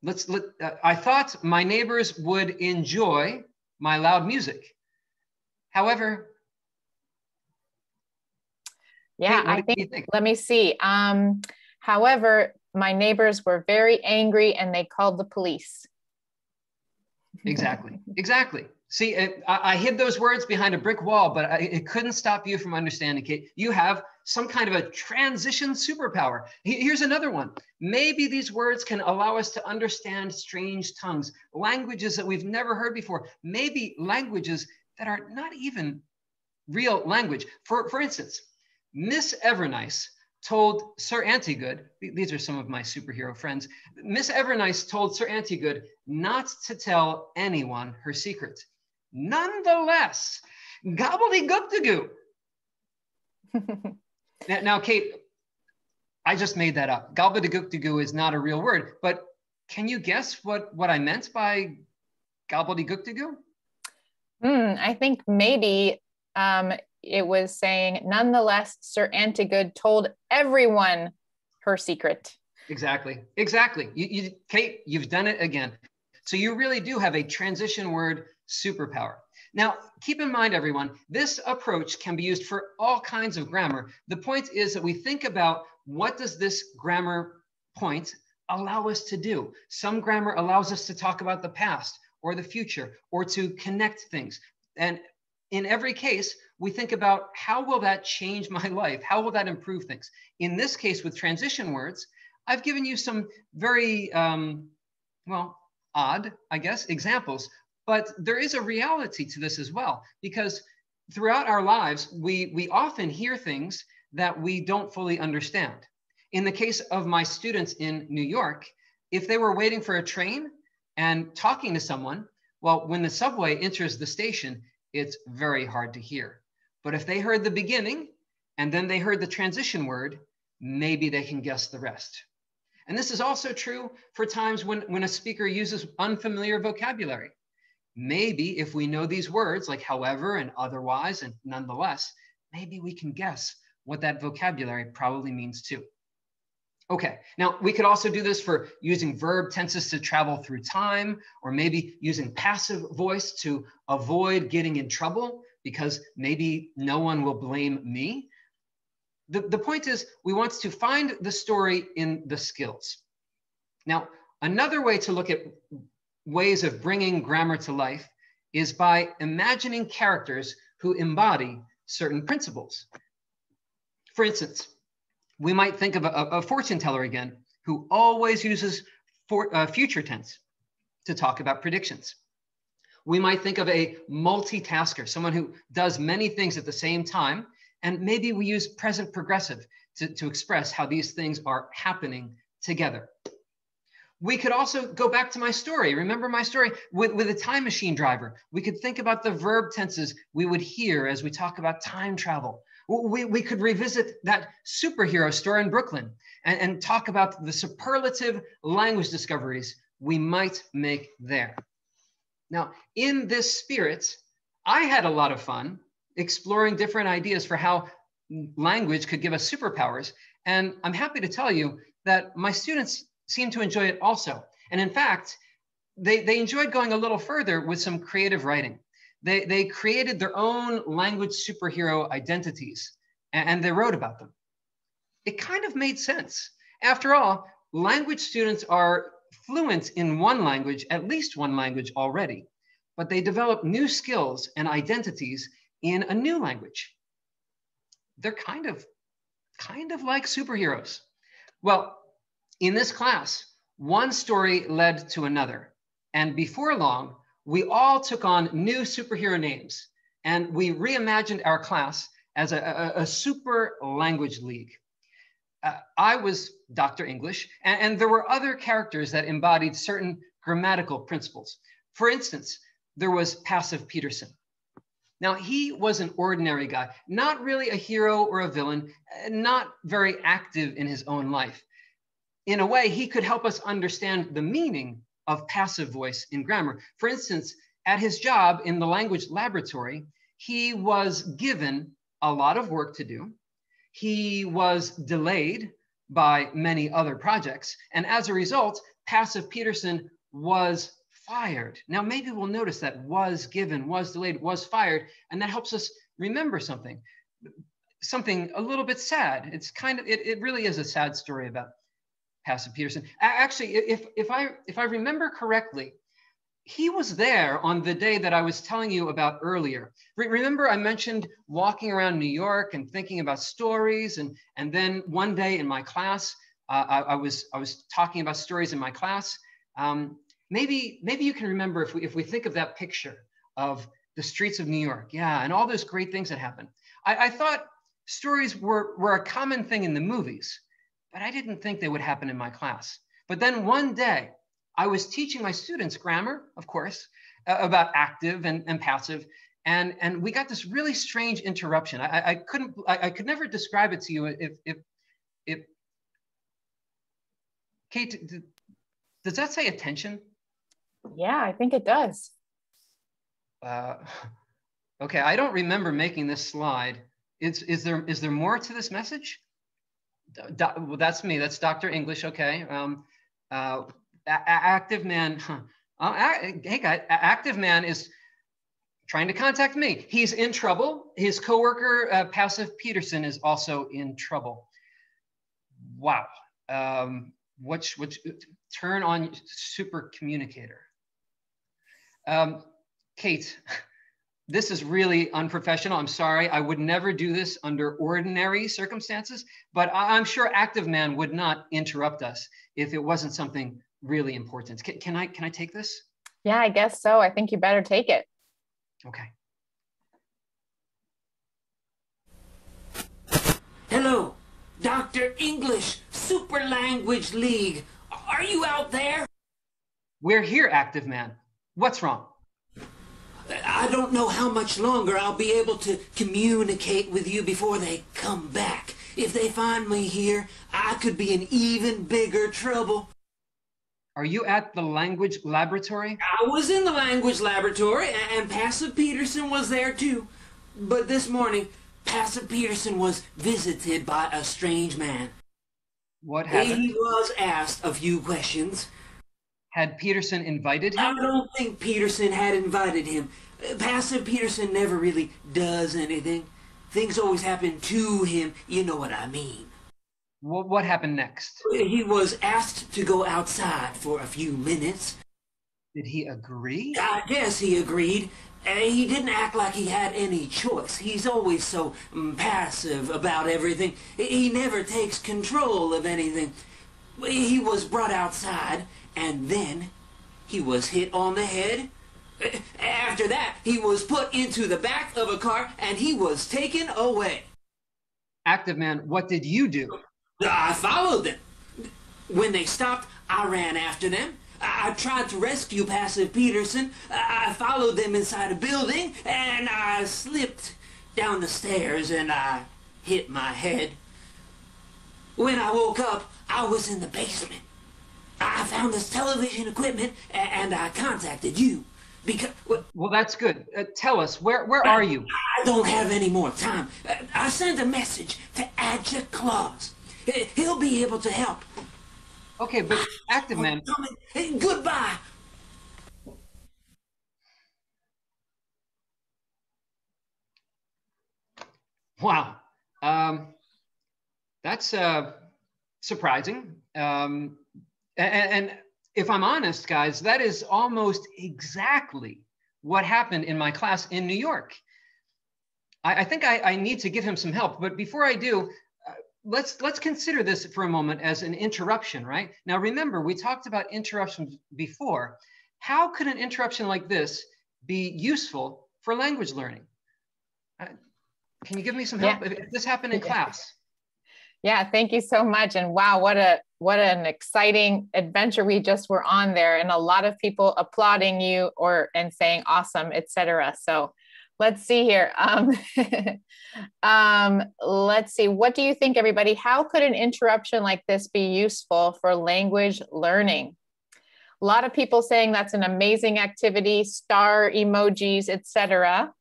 Let's let, uh, I thought my neighbors would enjoy my loud music. However, yeah, I think, think, let me see. Um, however, my neighbors were very angry and they called the police. Exactly. exactly. See, it, I, I, hid those words behind a brick wall, but I, it couldn't stop you from understanding, Kate. You have some kind of a transition superpower. Here's another one. Maybe these words can allow us to understand strange tongues, languages that we've never heard before, maybe languages that are not even real language. For, for instance, Miss Evernice told Sir Antigood, these are some of my superhero friends, Miss Evernice told Sir Antigood not to tell anyone her secret. Nonetheless, gobbledygook Now, now Kate, I just made that up. Gobbledygooktagoo is not a real word, but can you guess what, what I meant by gobbledygooktagoo? Hmm, I think maybe um, it was saying, nonetheless, Sir Antigood told everyone her secret. Exactly. Exactly. You, you, Kate, you've done it again. So you really do have a transition word superpower. Now, keep in mind, everyone, this approach can be used for all kinds of grammar. The point is that we think about what does this grammar point allow us to do? Some grammar allows us to talk about the past or the future or to connect things. And in every case, we think about how will that change my life? How will that improve things? In this case, with transition words, I've given you some very, um, well, odd, I guess, examples, but there is a reality to this as well, because throughout our lives, we, we often hear things that we don't fully understand. In the case of my students in New York, if they were waiting for a train and talking to someone, well, when the subway enters the station, it's very hard to hear. But if they heard the beginning and then they heard the transition word, maybe they can guess the rest. And this is also true for times when, when a speaker uses unfamiliar vocabulary. Maybe if we know these words like however and otherwise and nonetheless, maybe we can guess what that vocabulary probably means too. Okay, now we could also do this for using verb tenses to travel through time, or maybe using passive voice to avoid getting in trouble because maybe no one will blame me. The, the point is, we want to find the story in the skills. Now, another way to look at ways of bringing grammar to life is by imagining characters who embody certain principles. For instance, we might think of a, a fortune teller again who always uses for, uh, future tense to talk about predictions. We might think of a multitasker, someone who does many things at the same time. And maybe we use present progressive to, to express how these things are happening together. We could also go back to my story. Remember my story with, with a time machine driver. We could think about the verb tenses we would hear as we talk about time travel. We, we could revisit that superhero store in Brooklyn and, and talk about the superlative language discoveries we might make there. Now, in this spirit, I had a lot of fun exploring different ideas for how language could give us superpowers. And I'm happy to tell you that my students seem to enjoy it also. And in fact, they, they enjoyed going a little further with some creative writing. They, they created their own language superhero identities and, and they wrote about them. It kind of made sense. After all, language students are fluent in one language, at least one language already, but they develop new skills and identities in a new language. They're kind of, kind of like superheroes. Well, in this class, one story led to another. And before long, we all took on new superhero names and we reimagined our class as a, a, a super language league. Uh, I was Dr. English, and, and there were other characters that embodied certain grammatical principles. For instance, there was Passive Peterson. Now, he was an ordinary guy, not really a hero or a villain, not very active in his own life. In a way, he could help us understand the meaning of passive voice in grammar. For instance, at his job in the language laboratory, he was given a lot of work to do. He was delayed by many other projects. And as a result, Passive Peterson was fired. Now, maybe we'll notice that was given, was delayed, was fired, and that helps us remember something, something a little bit sad. It's kind of, it, it really is a sad story about Passive Peterson. Actually, if, if, I, if I remember correctly, he was there on the day that I was telling you about earlier. Re remember, I mentioned walking around New York and thinking about stories, and and then one day in my class, uh, I, I, was I was talking about stories in my class. Um, maybe maybe you can remember if we if we think of that picture of the streets of New York, yeah, and all those great things that happened. I, I thought stories were were a common thing in the movies, but I didn't think they would happen in my class. But then one day I was teaching my students grammar, of course, uh, about active and, and passive. and and we got this really strange interruption. I, I couldn't, I, I could never describe it to you if if if. Kate, does that say attention? Yeah, I think it does. Uh, okay, I don't remember making this slide. Is, is there is there more to this message? Do, well, that's me. That's Dr. English. Okay. Um, uh, active man. Uh, hey guys, active man is trying to contact me. He's in trouble. His coworker, uh, Passive Peterson, is also in trouble. Wow. Um, which which turn on super communicator. Um, Kate, this is really unprofessional. I'm sorry. I would never do this under ordinary circumstances, but I'm sure Active Man would not interrupt us if it wasn't something really important. Can, can I can I take this? Yeah, I guess so. I think you better take it. Okay. Hello, Dr. English, Super Language League. Are you out there? We're here, Active Man. What's wrong? I don't know how much longer I'll be able to communicate with you before they come back. If they find me here, I could be in even bigger trouble. Are you at the language laboratory? I was in the language laboratory, and Passive Peterson was there too. But this morning, Passive Peterson was visited by a strange man. What happened? He was asked a few questions. Had Peterson invited him? I don't think Peterson had invited him. Passive Peterson never really does anything. Things always happen to him. You know what I mean. What, what happened next? He was asked to go outside for a few minutes. Did he agree? I guess he agreed. Uh, he didn't act like he had any choice. He's always so um, passive about everything. He never takes control of anything. He was brought outside, and then he was hit on the head. After that, he was put into the back of a car, and he was taken away. Active man, what did you do? I followed them. When they stopped, I ran after them. I tried to rescue Passive Peterson. I followed them inside a building, and I slipped down the stairs and I hit my head. When I woke up, I was in the basement. I found this television equipment and I contacted you. Because well, that's good. Uh, tell us where where are you? I don't have any more time. I sent a message to Adja Claus. He'll be able to help. Okay, but active man. Goodbye. Wow. Um, that's uh, surprising. Um, and, and if I'm honest, guys, that is almost exactly what happened in my class in New York. I, I think I, I, need to give him some help. But before I do, let's let's consider this for a moment as an interruption, right? Now remember, we talked about interruptions before. How could an interruption like this be useful for language learning? Uh, can you give me some help? Yeah. If this happened in yeah. class. Yeah, thank you so much. And wow, what a what an exciting adventure we just were on there, and a lot of people applauding you or and saying awesome, etc. So let's see here. Um, um, let's see. What do you think, everybody? How could an interruption like this be useful for language learning? A lot of people saying that's an amazing activity, star emojis, etc.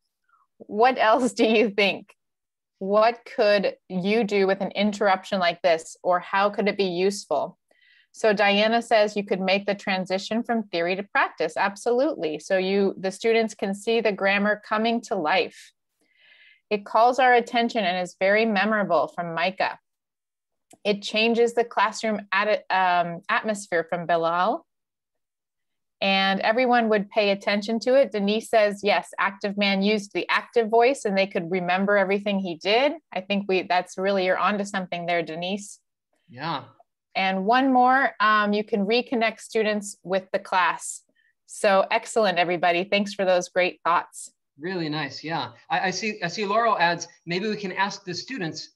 What else do you think? What could you do with an interruption like this, or how could it be useful? So Diana says you could make the transition from theory to practice. Absolutely. So you the students can see the grammar coming to life. It calls our attention and is very memorable from Micah. It changes the classroom at, um, atmosphere from Bilal. And everyone would pay attention to it. Denise says, yes, active man used the active voice and they could remember everything he did. I think we that's really you're onto something there, Denise. Yeah. And one more, um, you can reconnect students with the class. So excellent, everybody. Thanks for those great thoughts. Really nice. Yeah. I, I see I see Laurel adds, maybe we can ask the students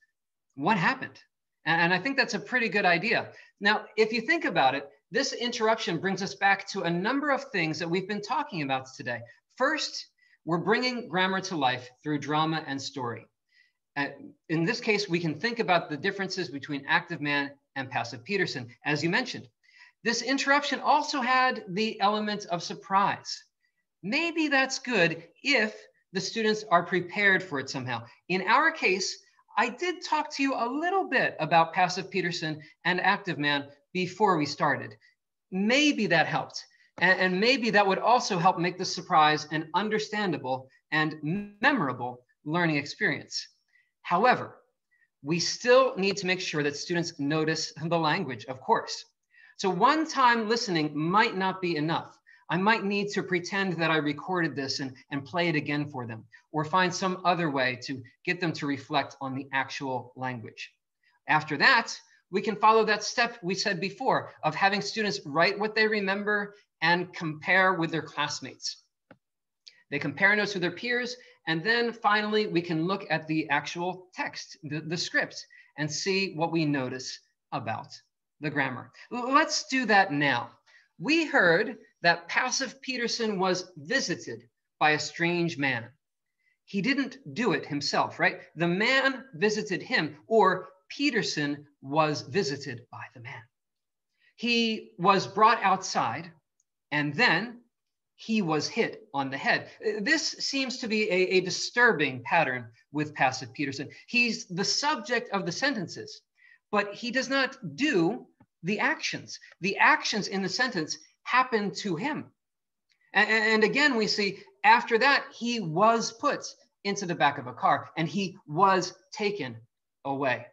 what happened. And, and I think that's a pretty good idea. Now, if you think about it, this interruption brings us back to a number of things that we've been talking about today. First, we're bringing grammar to life through drama and story. Uh, in this case, we can think about the differences between active man and passive Peterson, as you mentioned. This interruption also had the element of surprise. Maybe that's good if the students are prepared for it somehow. In our case, I did talk to you a little bit about passive Peterson and active man before we started. Maybe that helped. And, and maybe that would also help make the surprise an understandable and memorable learning experience. However, we still need to make sure that students notice the language, of course. So one time listening might not be enough. I might need to pretend that I recorded this and, and play it again for them, or find some other way to get them to reflect on the actual language. After that, we can follow that step we said before of having students write what they remember and compare with their classmates. They compare notes with their peers, and then finally, we can look at the actual text, the, the script, and see what we notice about the grammar. Let's do that now. We heard that passive Peterson was visited by a strange man. He didn't do it himself, right? The man visited him, or Peterson was visited by the man. He was brought outside, and then he was hit on the head. This seems to be a, a disturbing pattern with passive Peterson. He's the subject of the sentences, but he does not do the actions. The actions in the sentence happened to him. And, and again, we see after that, he was put into the back of a car and he was taken away.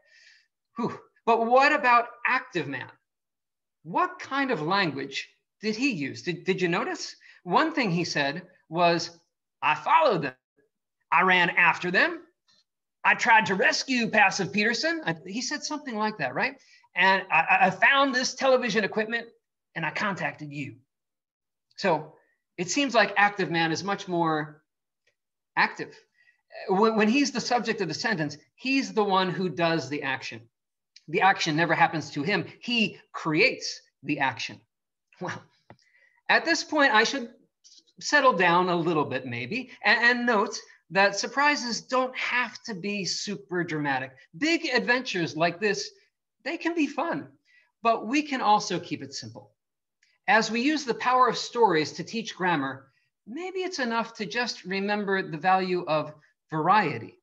Whew. But what about active man? What kind of language did he use? Did, did you notice? One thing he said was, I followed them. I ran after them. I tried to rescue Passive Peterson. I, he said something like that, right? And I, I found this television equipment and I contacted you. So it seems like active man is much more active. When, when he's the subject of the sentence, he's the one who does the action. The action never happens to him, he creates the action. Well, at this point, I should settle down a little bit, maybe, and, and note that surprises don't have to be super dramatic. Big adventures like this, they can be fun, but we can also keep it simple. As we use the power of stories to teach grammar, maybe it's enough to just remember the value of variety.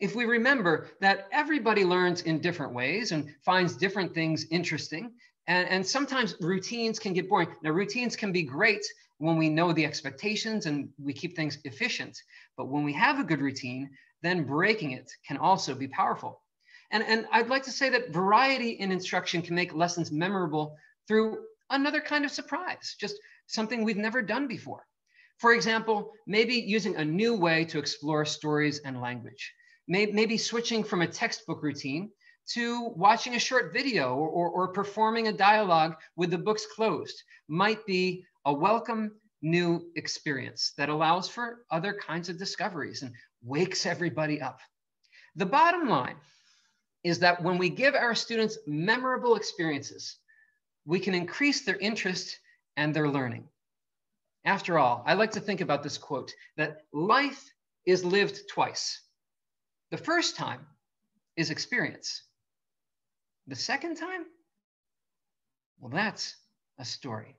If we remember that everybody learns in different ways and finds different things interesting, and, and sometimes routines can get boring. Now, routines can be great when we know the expectations and we keep things efficient. But when we have a good routine, then breaking it can also be powerful. And, and I'd like to say that variety in instruction can make lessons memorable through another kind of surprise, just something we've never done before. For example, maybe using a new way to explore stories and language. Maybe switching from a textbook routine to watching a short video or, or, or, performing a dialogue with the books closed might be a welcome new experience that allows for other kinds of discoveries and wakes everybody up. The bottom line is that when we give our students memorable experiences, we can increase their interest and their learning. After all, I like to think about this quote that life is lived twice. The first time is experience. The second time, well, that's a story.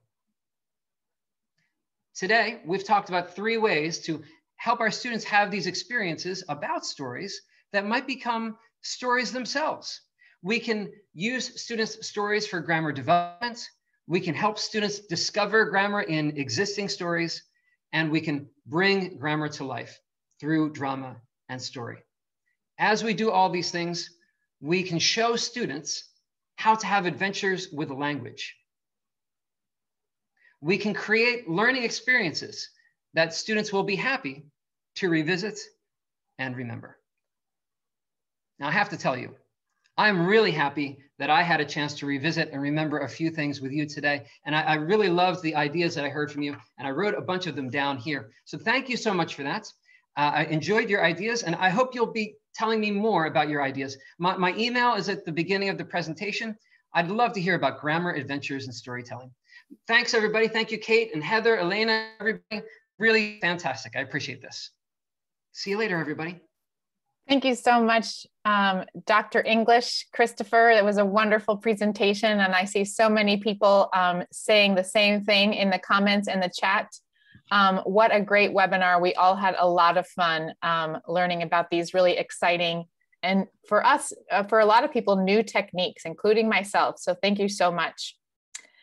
Today, we've talked about three ways to help our students have these experiences about stories that might become stories themselves. We can use students' stories for grammar development. We can help students discover grammar in existing stories, and we can bring grammar to life through drama and story. As we do all these things, we can show students how to have adventures with language. We can create learning experiences that students will be happy to revisit and remember. Now, I have to tell you, I'm really happy that I had a chance to revisit and remember a few things with you today. And I, I, really loved the ideas that I heard from you. And I wrote a bunch of them down here. So thank you so much for that. Uh, I enjoyed your ideas and I hope you'll be telling me more about your ideas. My, my email is at the beginning of the presentation. I'd love to hear about grammar, adventures, and storytelling. Thanks, everybody. Thank you, Kate and Heather, Elena, everybody. Really fantastic. I appreciate this. See you later, everybody. Thank you so much, um, Dr. English, Christopher. It was a wonderful presentation, and I see so many people um, saying the same thing in the comments and the chat. Um, what a great webinar. We all had a lot of fun um, learning about these really exciting and for us, uh, for a lot of people, new techniques, including myself. So thank you so much.